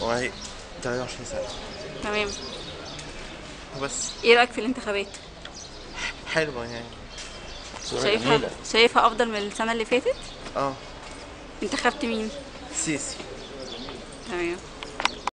وهي 23 سنة تمام. وبس إيه رأيك في الانتخابات؟ حلوة يعني. شايفها شايفها أفضل من السنة اللي فاتت؟ آه. انتخبت مين؟ سيسي. تمام.